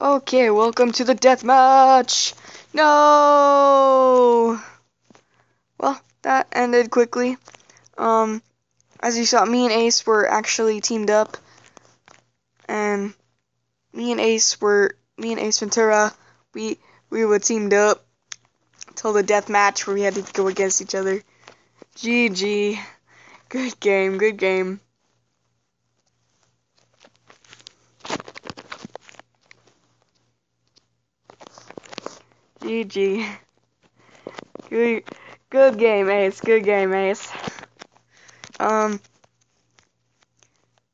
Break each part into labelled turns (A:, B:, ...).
A: Okay, welcome to the death match. No. Well, that ended quickly. Um, as you saw, me and Ace were actually teamed up, and me and Ace were me and Ace Ventura. We we were teamed up till the death match where we had to go against each other. GG. Good game. Good game. GG. Good, good game, Ace. Good game, Ace. Um,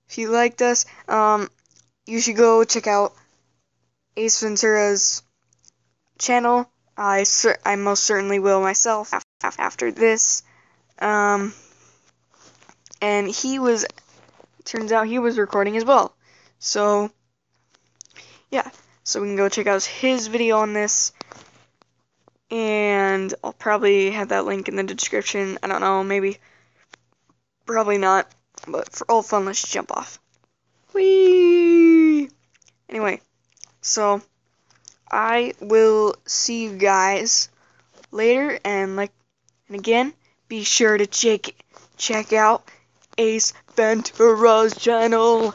A: if you liked us, um, you should go check out Ace Ventura's channel. I I most certainly will myself after this. Um, and he was, turns out he was recording as well. So, yeah. So we can go check out his video on this and I'll probably have that link in the description. I don't know, maybe, probably not, but for all fun, let's jump off. Whee! Anyway, so I will see you guys later, and like, and again, be sure to check check out Ace Ventura's channel,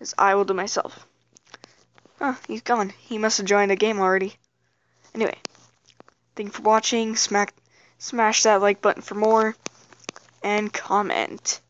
A: as I will do myself. Oh, he's gone. He must have joined the game already. Anyway. Thank you for watching. Smack, smash that like button for more. And comment.